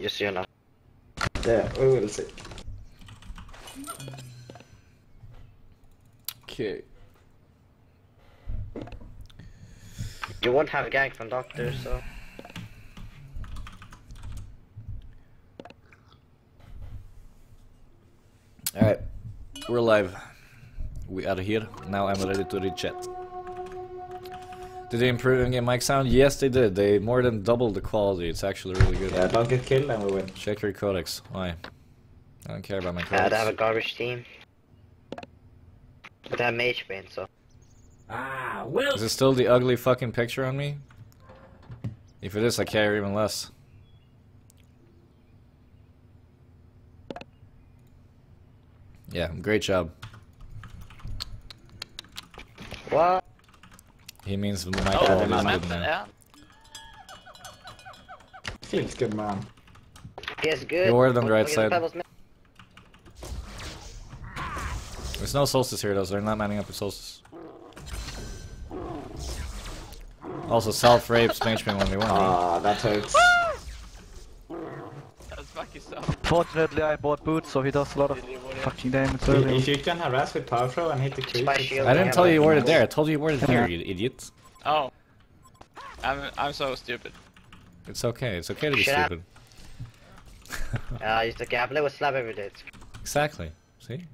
Just so you know. Yeah, we will see. Okay. You won't have a gang from Doctor, so. Alright. We're live. We are here. Now I'm ready to read chat. Did they improve in game mic sound? Yes, they did. They more than doubled the quality. It's actually really good. Yeah, don't get killed and we win. Check your codecs. Why? I don't care about my Uh, they have a garbage team. But they have Mage Bane, so. Ah, well. Is it still the ugly fucking picture on me? If it is, I care even less. Yeah, great job. What? He means my Oh, quality is men, good now. yeah. Feels good, man. Yes, good. You were on the right side. There's no solstice here though, so they're not manning up with solstice. Also, self rapes mage me when we won. Ah, that hurts. That's fucking. Fortunately, I bought boots, so he does a lot of fucking damage If earlier. if you can harass with power throw and hit the creep, Spy it's- shield. I didn't tell you you worded Yeah. there. I told you you worded here, you idiot. Oh. I'm I'm so stupid. It's okay. It's okay to be Shut up. stupid. Uh, I used to okay, I with Slab every day. Exactly. See?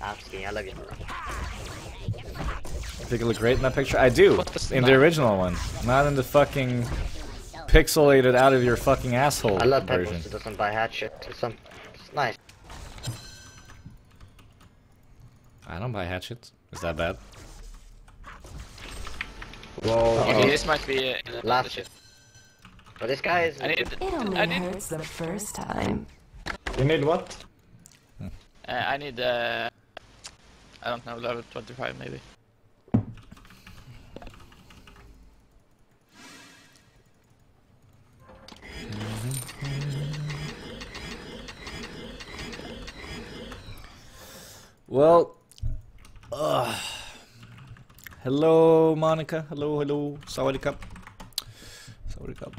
I'm just kidding, I love you. Think I look great in that picture? I do. The In the original one, not in the fucking pixelated out of your fucking asshole I love version. Pebbles, it doesn't buy hatchet. It's, some, it's nice. I don't buy hatchets. Is that bad? Whoa. Okay, this might be a Last shit. But this guy is. I need. It only I need. hurts the first time. You need what? Uh, I need. Uh, I don't know, level 25 maybe. Monica. Hello, hello. Sawadee Cup. Sawadee Cup.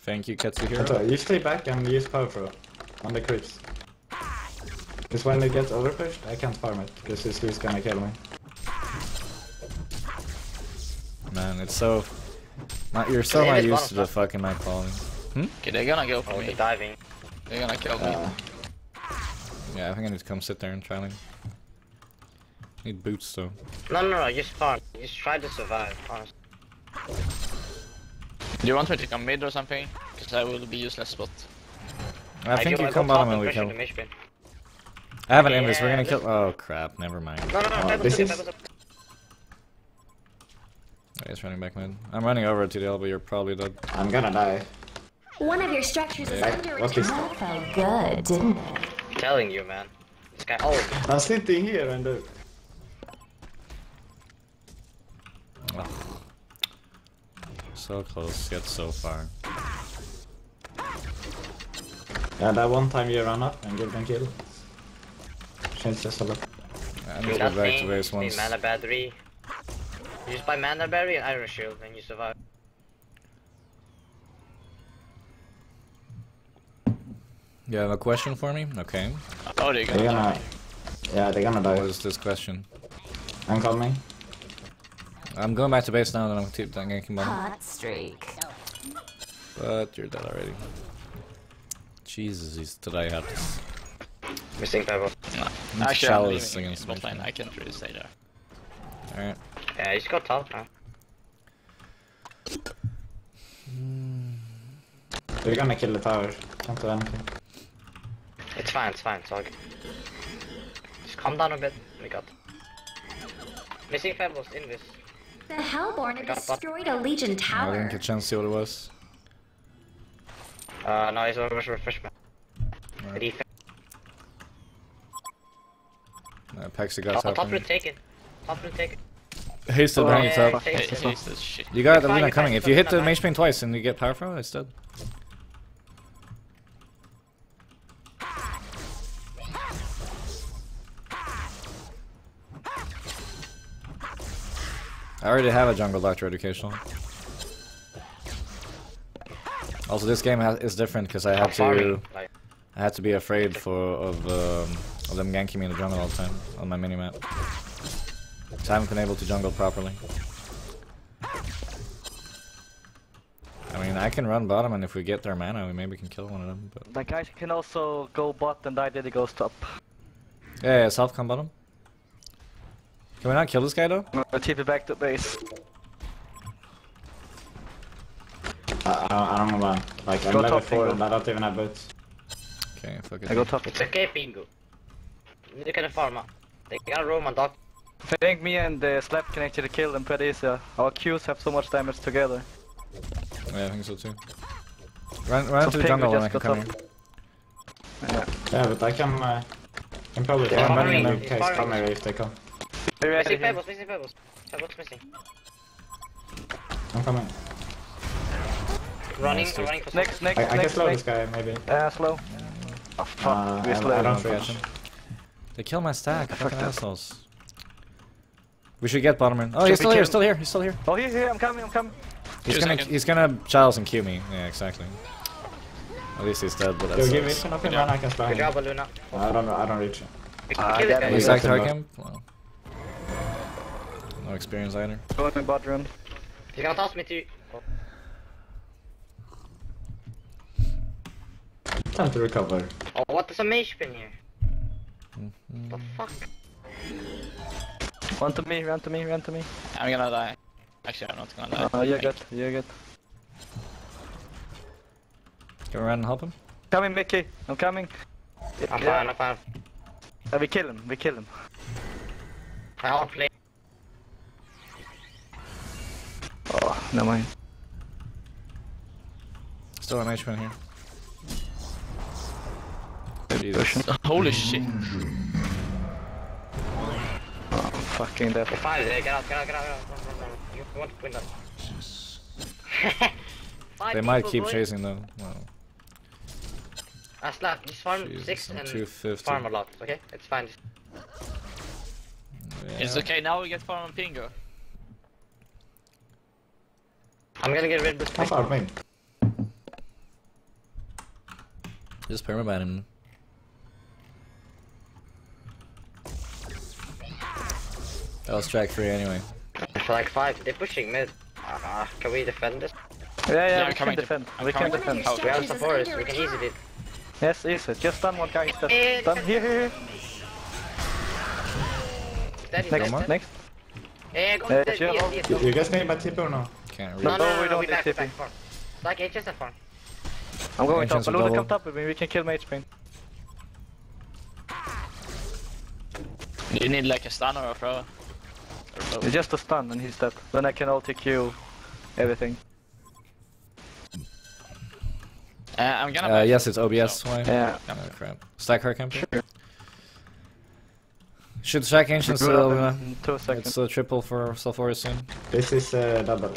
Thank you, Katsuhiro. So you stay back and use power throw on the creeps. Because when it gets overpushed, I can't farm it, because this dude's gonna kill me. Man, it's so. Not, you're so not used to the of fucking night quality. Hmm? Okay, they're gonna go for Oh, the me. diving. They're gonna kill me. Ah. Yeah, I think I need to come sit there and try. Need boots though. No, no, no, just farm. Just try to survive, honestly. Do you want me to come mid or something? Because I will be useless spot. I think go- you go come top bottom and and we kill. into Mage Bane. I have an invis. We're gonna kill. Oh crap! Never mind. No, no, no, Oh, this is- Pebbles, up. He's running back mid. I'm running over to the elbow. You're probably dead. I'm gonna die. One of your structures is under What is attack. That felt good, didn't it? Telling you, man. This guy. Oh, I'm sitting here and uh, Ugh. So close, yet so far. yeah, that one time you run up and give them kill. Change this a lot. I need to go back to base once. mana battery. You just buy mana battery and iron shield, and you survive. You have a question for me? Okay. Oh, they're They're gonna gonna... die. Yeah, they're gonna What die. is this question? I'm coming. I'm going back to base now, then I'm keep I'm gonna keep on. Hot streak. But you're dead already. Jesus, he's did I have this? Missing Pebble. No. It's Actually, I'm leaving against bot I can't really stay there. Alright. Yeah, he's got top, man. Hmm. They're gonna kill the tower. Can't do anything. It's fine, it's fine, it's all good. Just calm down a bit. We got. Missing Pebbles, this. The Hellbourne got had destroyed a Legion tower. I didn't get a chance to see what it was. Uh, no, he's over refreshment. Alright. Defense. Uh, Pexi got Oh, top. top on root me. taken. Top root taken. Hasted Oh, behind yeah, you top. take- Hey, take- hey. You got the You're Luna coming. If you hit the you're Mage. Pain twice and you get power from it, it's dead. I already have a jungle doctor educational. Also, this game has, is different because I had to I had to be afraid for of um, of them ganking me in the jungle all the time on my minimap. So I haven't been able to jungle properly. I mean, I can run bottom, and if we get their mana, we maybe can kill one of them. But Like guys can also go bot and die Diddy goes top. yeah, yeah, self come bottom. Can we not kill this guy though? I'm gonna TP back to base. I, I, don't, I don't know man. Like I'm Go level top, 4 and I don't even have boots. Okay, fuck it. I go top. it's okay, Bingo. You can farm up. They got roam on dock. I think me and uh, Zlap can actually kill them pretty easy. Our Qs have so much damage together. Yeah, I think so too. Run, run So to the jungle and I can come top. here. Yeah. Yeah, but I can, uh, can probably Yeah, farm farming, in he's case farming. come here if they come. Are you ready Missing here? pebbles, missing pebbles. Pebbles missing. I'm coming. Running, Nice, running for Next, next, I, I can next, slow next. this guy maybe. Uh, slow. Oh fuck, Uh, we I, slow. I don't Catch him. They kill my stack, fucking fucked assholes. We should get bottom in. Oh, Should he's still here, kill- still here, he's still here. Oh here, here, I'm coming, I'm coming. He's Two gonna, seconds. he's gonna Giles and Q me. Yeah, exactly. At least he's dead, but Yo, that's. give me enough in man, I can slow Good him. job, Luna. I don't know, I don't reach him. We can Ah, no experience either. Going to bot run. He's gonna toss me to... Oh, Time to recover. oh what is a Magebane here? Mm-hmm. The fuck? Run to me, run to me, run to me. I'm gonna die. Actually, I'm not gonna die. Oh, you're good, you're good. Can we run and help him? Coming, Mickey, I'm coming. I'm Yeah. fine, I'm fine. Uh, we kill him, we kill him. I won't play. Oh, never mind. Still an H1 here. Jesus. Holy mm. shit. Oh, fucking death. We're get out, get out, get out, get. You you want to win that. Five They might keep boy. chasing though. Well, I slap, just farm Jesus, 6 I'm and 250. farm a lot, okay? It's fine. Just It's okay, now we get farm on Pingo. I'm gonna get rid of this How far me? Just permaban him. That was track free anyway. For like 5, they're pushing mid. Uh, can we defend this? Yeah, yeah, Yeah, we I'm can coming to- defend. I'm We can defend. One of We have structures some is forest, we can attack. easily... Yes, easy. Just done one guy instead. Stun, look here, here, here. Steady, Next, steady. next. Go steady, chill. yes, yes, You, go. you guys need my tip or no? Can't No, reach. no, No, no, we don't need back, we TP. back, farm. Like HS at farm. I'm going Entrance top. with Lulu, come double. top with me. We can kill Magebane. You need like a stun or a throw. It's just a stun and he's dead. Then I can ulti Q everything. Uh, I'm gonna. Uh, yes, it's OBS. Why? Yeah. Oh crap. Stack her camp. Should stack ancient still. Uh, in two seconds. it's a triple for Sulfuris soon. This is uh, double.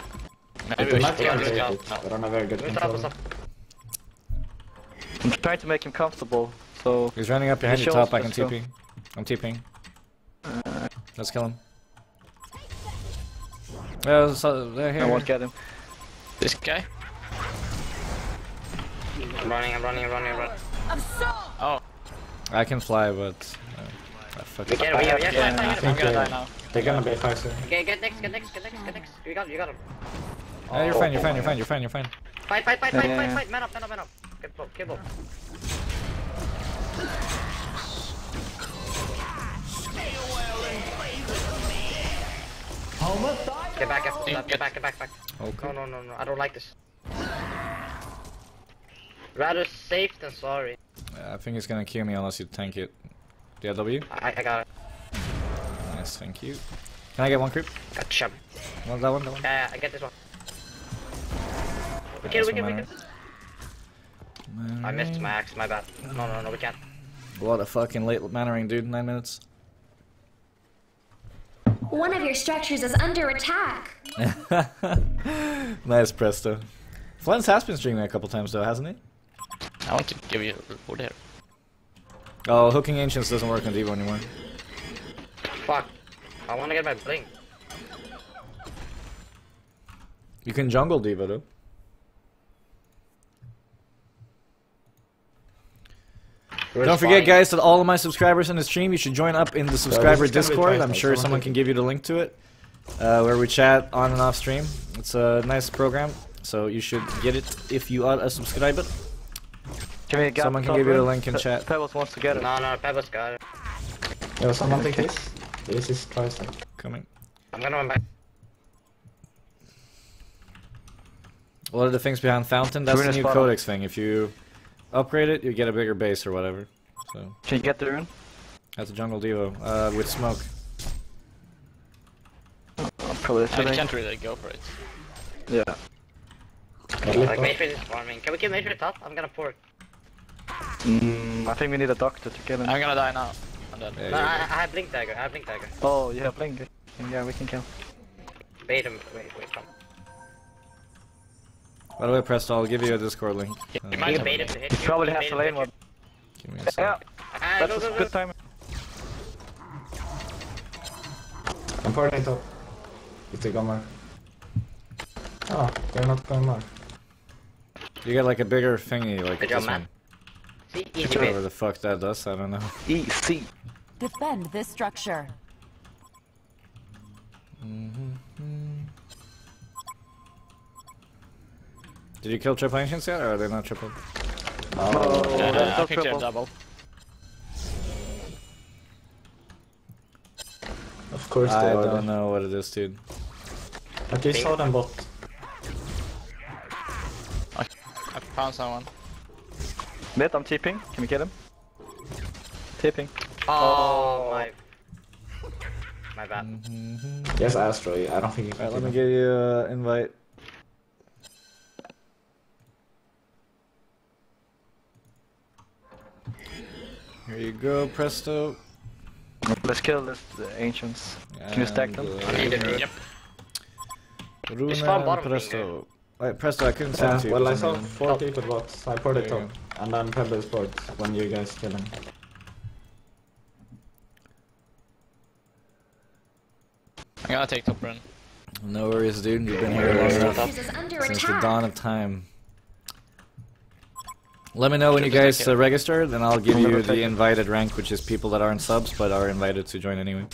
Maybe we should can go take top. it, but I'm very good Who's up, who's control. I'm trying to make him comfortable. So He's running up behind you shows top. I can us, TP. I'm TPing. Let's kill him. Yeah, so they're I won't get him. This guy? I'm running, I'm running, I'm running, I'm running. Oh, I can fly, but uh, I fuck We get, we have, yeah, Yeah, fine, I fine, I'm fine. gonna uh, die now. They're gonna be fire soon. Okay, get next, get next, get next, get next. You got, you got him. Yeah, you're fine. You're fine. You're fine. You're fine. You're fine. Fight, fight, fight, fight, Yeah. fight, fight. Man up, man up, man up. Get both, get both. Get back, get, get, get back, get back, back. Okay. No, no, no, no. I don't like this. Rather safe than sorry. I think he's gonna kill me unless you tank it. Yeah, W. I, I got it. Nice. Thank you. Can I get one creep? Gotcha. One, that one. That one. Yeah, yeah, I get this one. We kill, we That's kill, we one kill. I missed my axe, my bad. No, no, no, we can't. What a fucking late mana ring, dude. Nine minutes. One of your structures is under attack. nice presto. Flens has been streaming a couple times though, hasn't he? I want to give you a report here. Oh, hooking ancients doesn't work on Devo anymore. Fuck. I wanna get my blink. You can jungle Devo though. We're Don't forget, fine. guys, that all of my subscribers in the stream, you should join up in the subscriber is Discord. I'm sure someone okay. can give you the link to it, uh, where we chat on and off stream. It's a nice program, so you should get it if you are a subscriber. Can we get Someone can top give you the link in Pe- chat. Pebbles wants to get it. No, no, Pebbles got it. Yo, someone take this. This is twice. like. Coming. I'm gonna run back. What are the things behind Fountain? That's Rune the new codex thing. If you upgrade it, you get a bigger base or whatever. So Can you get the rune? that's a jungle Devo uh, with smoke. Oh, probably I should can't really go for it. Yeah. Like, Matrix is farming. Can we kill Matrix top? I'm gonna pour. Mm, I think we need a doctor to kill him. I'm gonna die now. I'm dead. Yeah, No, I, I have Blink Dagger. I have Blink Dagger. Oh, you have Blink. Yeah, we can kill. Bait him. Wait, wait, come. By the way, Presto, I'll give you a Discord link. Yeah, Uh, you Can might you have bait him a to hit? He You probably bait has to lane hit one. give me a Yeah, sec. Ah, that's go, go, a go. good time. I'm partying top. If they go more. Oh, they're not going more. You get like a bigger thingy, like Good job, this man. one. See, Whatever the fuck that does, I don't know. Easy. Defend this structure. Did you kill triple ancients yet, or are they not triple? Oh, Yeah, that's I so think they're triple. double. Of course I they are. don't know what it is, dude. Okay, saw them both. I found someone. Mid, I'm tipping. Can we kill him? Tipping. Oh. oh, my. My bad. Mm-hmm. Yes, Astro. I don't think you can Alright, let me him. give you an invite. Here you go, Presto. Let's kill this the ancients. Can you stack them? And, I need a root. Yep. uh, Runa It's far and bottom Presto. Wait, Presto, I couldn't Yeah, send to you. well, I saw reason. four people bots. I poured it There you top. And then Pebbles poured when you guys kill him. I'm gonna take top run. No worries, dude. You've been here long enough. Structures is under Since the dawn of time. Let me know when you guys uh, register, then I'll give you the invited rank, which is people that aren't subs but are invited to join anyway.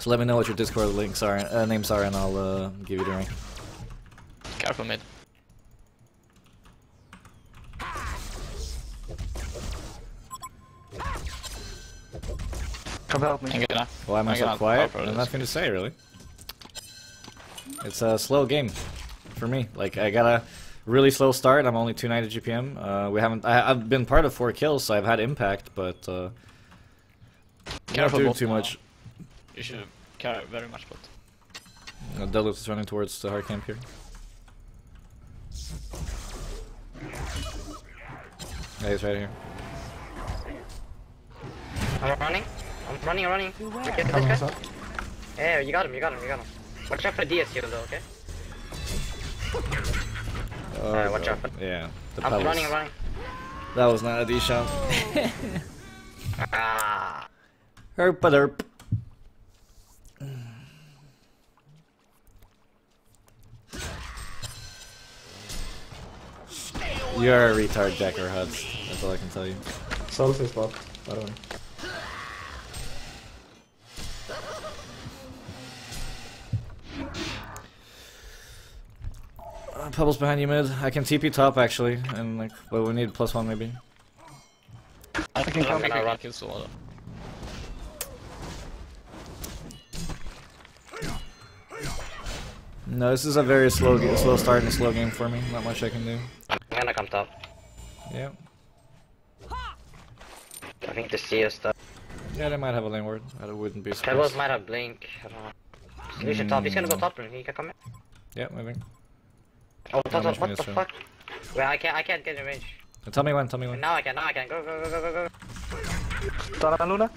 So let me know what your Discord links are, uh, names are, and I'll uh, give you the rank. Careful mid. Come help me. I'm gonna. Why am I I'm so quiet? offer I have nothing to say, really. It's a slow game for me. Like I got a really slow start. I'm only 290 GPM. Uh, we haven't. I, I've been part of four kills, so I've had impact, but uh, not Careful doing bot too now. much. You should care very much bot. Uh, Deadlift is running towards the hard camp here. Yeah, he's right here. I'm running. I'm running, running. Beware. Okay, this guy. Yeah, you got him, you got him, you got him. Watch out for DS heal though, okay? Oh, Alright, watch out. Yeah, the I'm pebbles. running, running. That was not a D shot. Ah. Herp a derp. You're a retard, Decker Huts. That's all I can tell you. Souls is bot, by the Pebbles behind you mid. I can TP top actually, and like, well, we need plus one maybe. I can come. I'm gonna run kill solo. No, this is a very slow, ga- slow start and a slow game for me. Not much I can do. I'm gonna come top. Yeah, I think the CS stuff. yeah, they might have a lane ward. I wouldn't be Pebbles might have blink. I don't know. Solution top. He's gonna go hmm. top room. He can come in. Yeah, moving. Oh, top, top. What the yeah. fuck? Wait, I can't. I can't get in range. Uh, Tell me when. Tell me when. Now I can. Now I can. Go, go, go, go, go, go. Stun and Luna.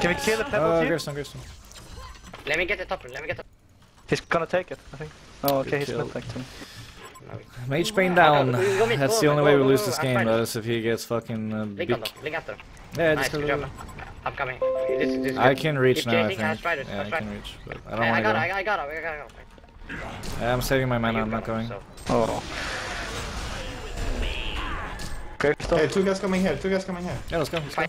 Can we kill the pebble Oh, here? Gravestone, Gravestone. Let me get the top room. Let me get the. He's gonna take it, I think. Oh, okay, Good he's kill. mid actually. Mage Bane down. go, go mid, That's the only way we lose this game. fine. That is if he gets fucking uh, big. on after. Yeah, Nice. just Good go. Job. man. I'm coming. This, this is I can reach Keep now, I think. try this, Yeah, I'll I can reach, but I don't I, I want to got go. it, I got it, I got it, I got it. Yeah, I'm saving my mana, I'm not going. so- Oh. Okay, stop. Hey, two guys coming here, two guys coming here. Yeah, let's go. Let's go.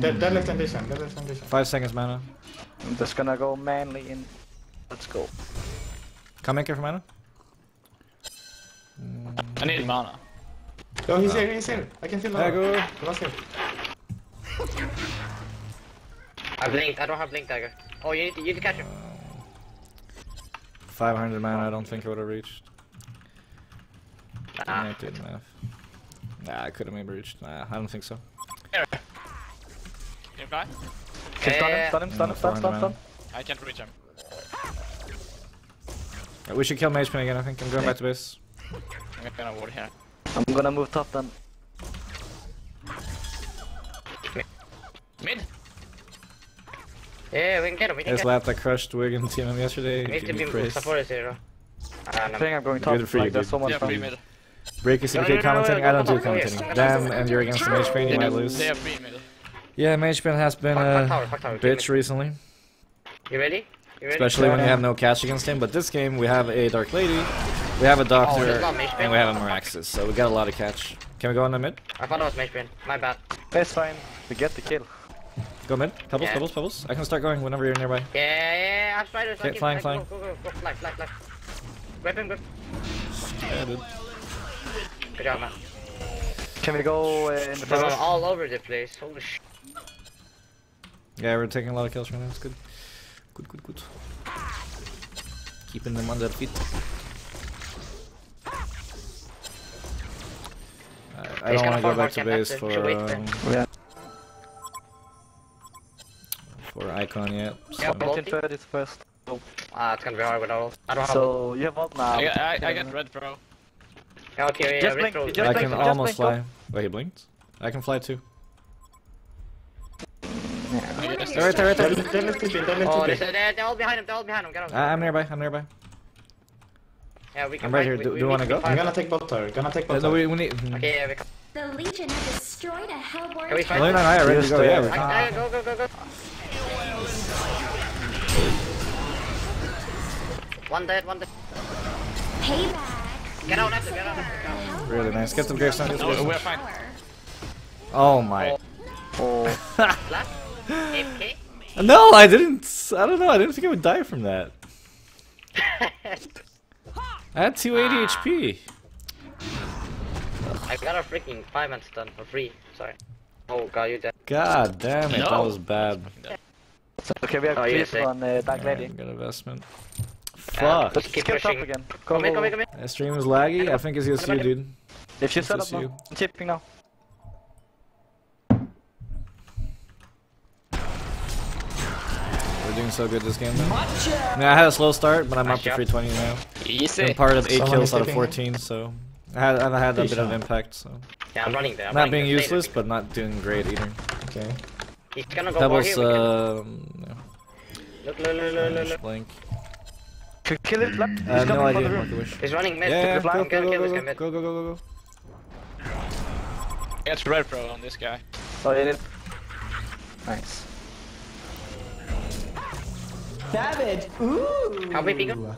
Dead, Deadlift and vision, Deadlift and vision. Five seconds mana. I'm just gonna go manly in. Let's go. Come make it for mana. I need mana. Oh, he's uh, here, he's here. I can feel Yeah, that. go. He was here. I blinked, I don't have blink dagger. Oh, you need to, you need to catch him. 500 man, I don't think I would have reached. Ah. Nah, it didn't have. Nah, I could have maybe reached. Nah, I don't think so. Here. Can you fly? Okay, stun him, Yeah, stun him, stun him, stun, stun, 400 stun. I can't reach him. Uh, We should kill Magebane again, I think. I'm going back to base. I'm gonna ward here. I'm gonna move top then. Mid! Yeah, we can get him, we can His get him. lap that crushed Wig and team him yesterday. We need to Give me be praise. support is here. I no. think I'm going Good top. for you, Like, there's dude. so much Yeah, fun. mid. Break is No, no, CDK no, no, commentating. no, I don't no, do no, no, commentating. no, Damn, and you're against the Magebane, you might lose. they have free mid. Yeah, Magebane has been Fuck, fuck tower, a bitch recently. You ready? You ready? Especially when you have no cash against him. But this game, we have a Dark Lady, we have a oh, Doctor, there's not Magebane. and we have a Moraxus. So we got a lot of catch. Can we go on the mid? I thought it was Magebane. My bad. It's fine. We get the kill. Go mid. Pebbles, Yeah. pebbles, pebbles. I can start going whenever you're nearby. Yeah, yeah, yeah, I'm spiders. Okay, flying, flying. Go, go, go, go, fly, fly, fly. Grab him, grab. Yeah, dude. Good job, man. Can we go uh, in the They're all over the place. Holy sh. Yeah, we're taking a lot of kills right now. It's good. Good, good, good. Keeping them on their feet. I, I don't want to go back to base for after. Should wait um, Yeah. For icon yet. Yeah, So. but- 1930 is first. Ah, it's gonna be hard with all. I don't have. So you have ult now. I, got- I, I got red bro. Yeah, okay, yeah, Just yeah, blink, retro. just I can just almost blink, fly. Wait, he blinked? I can fly too. I guess Right there, right there. Dead Deadlift TP, Deadlift Oh, TP. they're, they're, they're all behind him. They're all behind him. Get out. I- I'm nearby, I'm nearby. Yeah, we can. I'm right fight, here. we- Do- we do you wanna go? I'm gonna take bot tower, gonna take Uh, bot no, we, we need. Okay, yeah, we can. The Legion have destroyed a Hellbourne Can we fight? No, no, no, I ready to go. Yeah, we can. Go, go, go, go. One dead, one dead. Payback. Get out after, get out after. Really nice. Get some gravestone. Get some No, we're fine. Oh my. Oh, No, I didn't. I don't know. I didn't think I would die from that. I had 280 HP. I got a freaking five man stun for free. Sorry. Oh god, you dead. God damn it, that was bad. okay, we have Oh, yes, eh. on uh, Dark Lady. Good investment. Yeah, Fuck. just keep Kill top pushing. again. Go, Come in, come in, come in. That stream is laggy. I think it's just you, dude. If you set up now, you. I'm chipping now. We're doing so good this game, though. I mean, I had a slow start, but I'm up to 320 now. Easy. I'm part of 8 Someone kills out of 14, so I had, I've had a bit of impact. So Yeah, I'm running there. I'm not running being there. useless, but not doing great either. Okay. He's gonna go That was here. we can- um, yeah, Look, look, look, look, look, look. blank. K- Kill it, left. He's I have no coming for idea. the Mark room. He's running mid. Yeah, yeah, I'm go, gonna go, go, go, go, go, go, go, go. It's red pro on this guy. Oh, hit it. Nice. How big he go?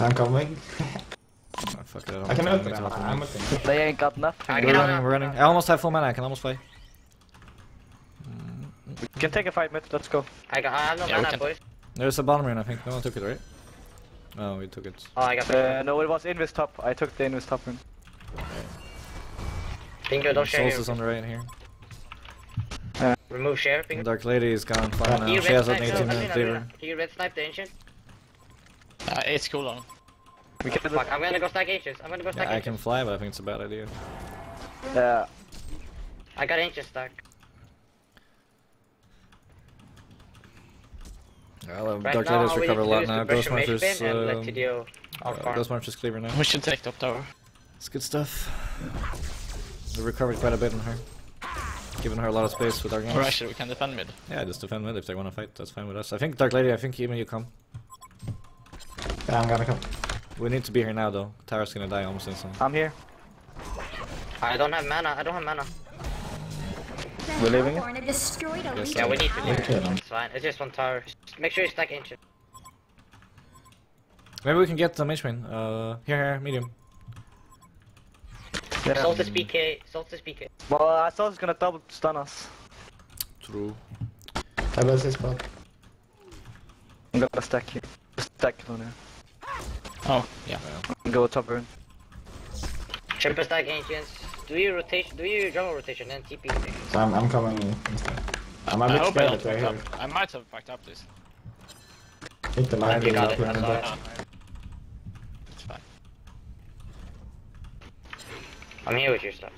I'm coming. Oh, fuck it, I don't I can think open it. I'm it. opening. They ain't got nothing. I We're get out running, we're running. I almost have full mana. I can almost play. We can take a five minutes. Let's go. I got. I have no Yeah, mana, boys. There's a bottom rune, I think. No one took it, right? Oh, we took it. Oh, I got. Uh, no, it was Invis top. I took the Invis top room. Finger, don't share Souls here. is on the right here. Remove share. Finger. Dark Lady is gone far Can you now. She has red an snipe? 18 No, minute no, no, Can you red snipe the ancient? Uh, it's cool on. We can Fuck, I'm gonna go stack ancients. I'm gonna go stack Yeah, I can fly, but I think it's a bad idea. Yeah. I got ancient stack. Well, uh, Right Dark now, Lady's all we recovered a lot to do now. is Ghost your mage Marcher's, bin and let uh, uh, outfarm. Ghost Marcher's cleaver now. We should take top tower. It's good stuff. We recovered quite a bit on her. Giving her a lot of space with our Or games. actually, we can defend mid. Yeah, just defend mid if they want to fight. That's fine with us. I think Dark Lady. I think even you come. Yeah, I'm gonna come. We need to be here now though. Tara's gonna die almost instantly. I'm here. I don't have mana. I don't have mana. We're leaving it? Destroyed a Yes, Yeah, we need to leave it. It's fine. It's just one tower. Just make sure you stack ancient. Maybe we can get the Magebane. Uh, here, here, medium. Yeah. Solstice PK. Solstice PK. Well, I thought it's gonna double stun us. True. I was his spot. I'm gonna stack you. Stack on here. Oh, yeah. Go top burn. Triple stack ancients. Do your rotation. Do your jungle rotation and TP. So I'm, I'm coming in. I'm a I bit I scared don't that we're here. I might have fucked up this. I think the line You is got up it. in I'm the sorry. It's fine. I'm here with your stuff.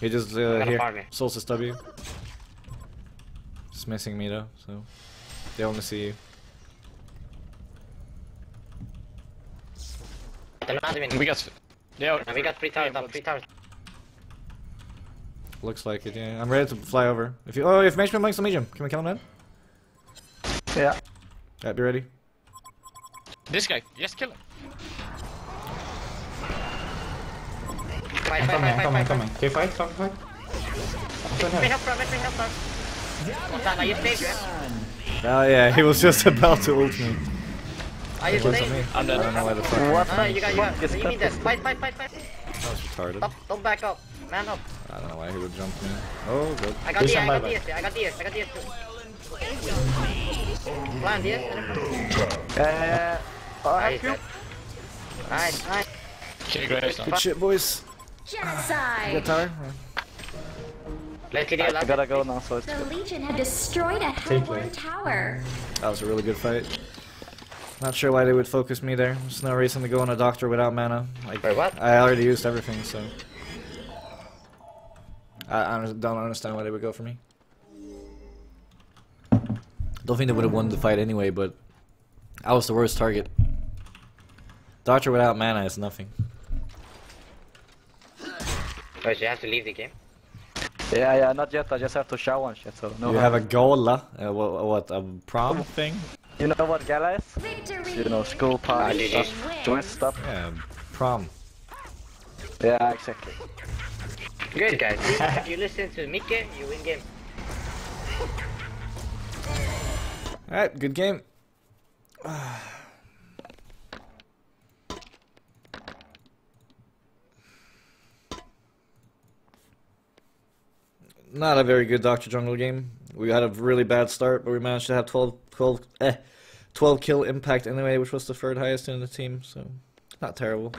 He just uh, here. farm you. Solstice W. Just missing me though, so they only see you. They're not even. We got. Yeah, we got three towers up. Three towers. Looks like it. Yeah, I'm ready to fly over. If you, oh, if Magebane likes the medium, can we kill him then? Yeah. Yeah, be ready. this guy. Yes, kill him. Fight, I'm fight, coming, I'm coming, I'm fight, coming. Okay, fight, fight, fight. I'm Let me help from, let me help from. Montana, you saved you. Oh yeah, he was just about to ult me. Are you It wasn't saved? me. I'm I don't know why the fuck. What? No, you got, you got. You mean that? purpose? Fight, fight, fight, fight. That was retarded. Stop, don't back up. Man up. I don't know why he would jump me. Oh, good. I got Please DS, I got by, DS, I got DS, I got DS too. Blind DS. Uh, I Nice, have you. nice, nice. Kill Graves now. Good shit, boys. Genocide. Get tower. Let's get you I gotta go now, so it's The. Legion have destroyed a. Hellbourne tower. That was a really good fight. Not sure why they would focus me there. There's no reason to go on a doctor without mana. Like, Wait, what? I already used everything, so. I, I don't understand why they would go for me. Don't think they would have won the fight anyway, but I was the worst target. Doctor without mana is nothing. Wait, you have to leave the game? Yeah, yeah, not yet. I just have to shower and shit, so no. you have a gola, uh, what, what, a prom thing? You know what Gala is? Victory. You know, school party Ah, stuff, joint stuff. Yeah, prom. Yeah, exactly. Good guys. If you listen to Mikke, you win game. Alright, good game. Not a very good Dr. Jungle game. We had a really bad start, but we managed to have 12, 12, eh, 12 kill impact anyway, which was the third highest in the team, so not terrible.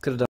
Could have done